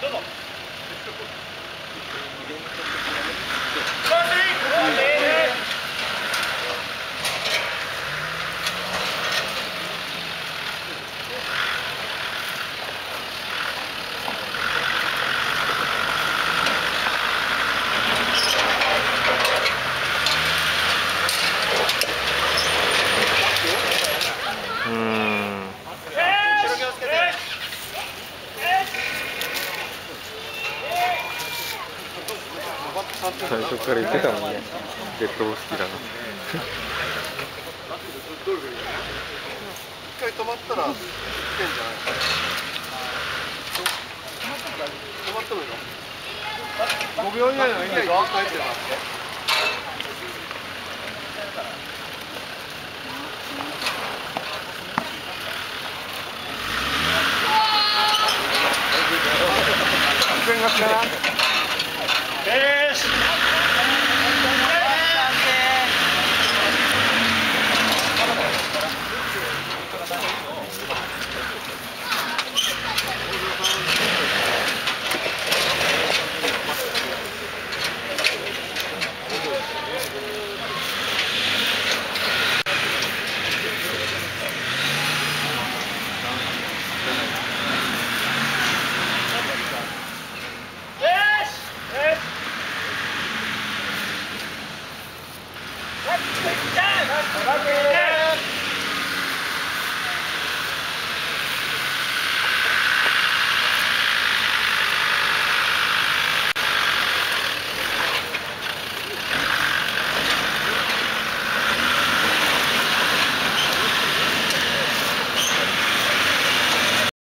どうぞ。最初から言ってたもんねレッドボス好きだな一回止まったら行ってんじゃない止まってもいいの5秒以内のいいんでしょ帰ってます全額だな。Down!